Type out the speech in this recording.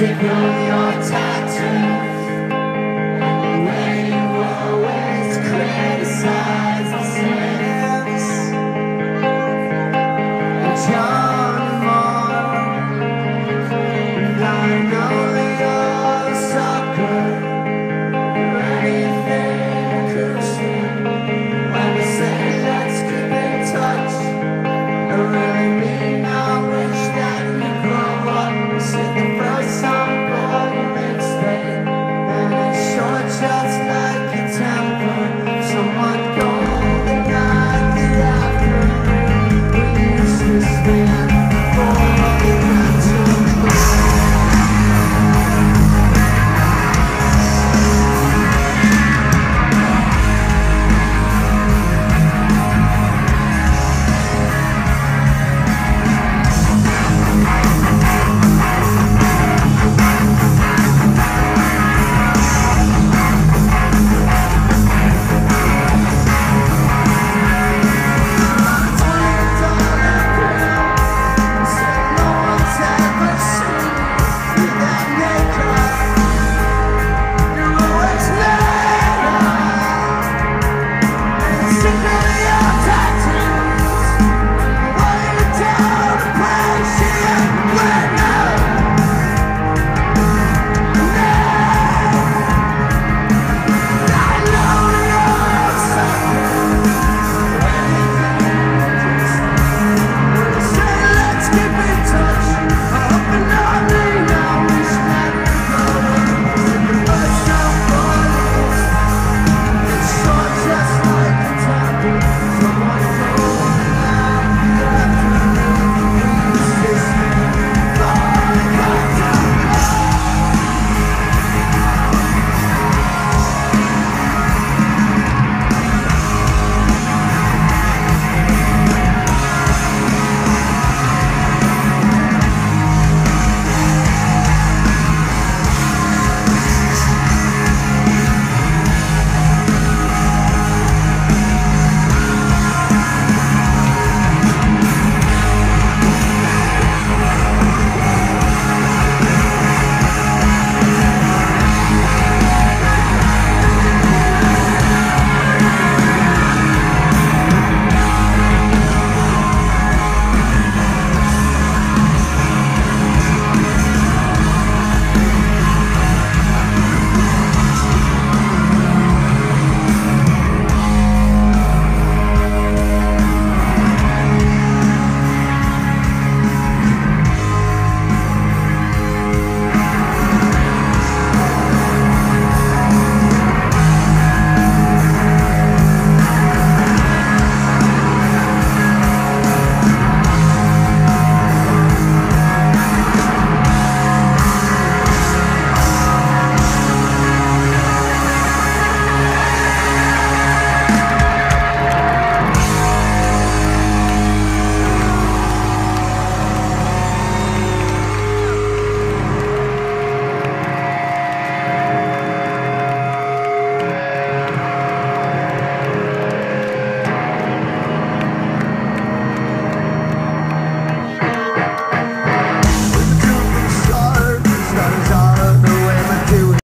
to build your time.